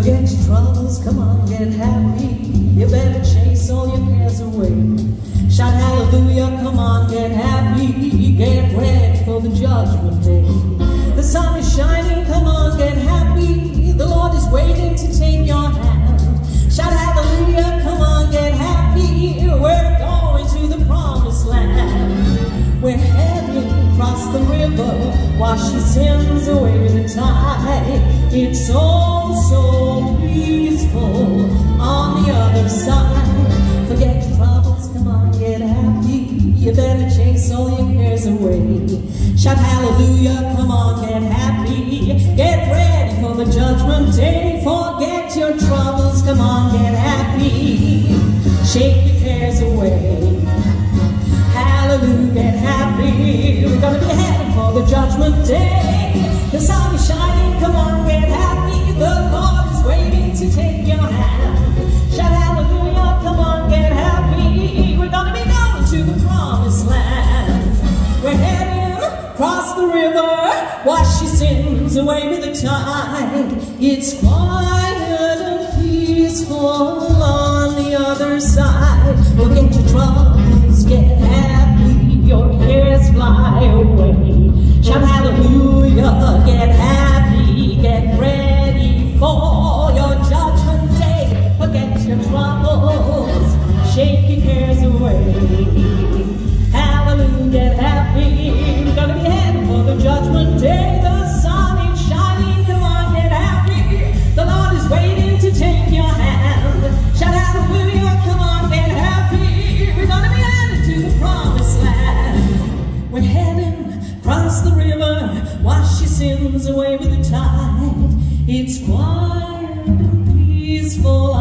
Forget your troubles, come on, get happy. You better chase all your cares away. Shout hallelujah, come on, get happy. Get ready for the judgment day. The sun is shining, come on, get happy. The Lord is waiting to take your hand. Shout hallelujah, come on, get happy. We're going to the promised land. We're heading across the river, wash your sins away with the tide. It's so, so peaceful on the other side. Forget your troubles, come on, get happy. You better chase all your cares away. Shout hallelujah, come on, get happy. Get ready for the judgment day. Forget your troubles, come on, get happy. Shake your cares away. Hallelujah, get happy. We're gonna be heading for the judgment day. The sun is shining, to take your hand. Shout hallelujah, come on, get happy. We're gonna be going to the promised land. We're heading across the river, wash your sins away with the tide. It's quiet and peaceful on the other side. Forget your troubles, get happy, your cares fly across the river, wash your sins away with the tide. It's quiet and peaceful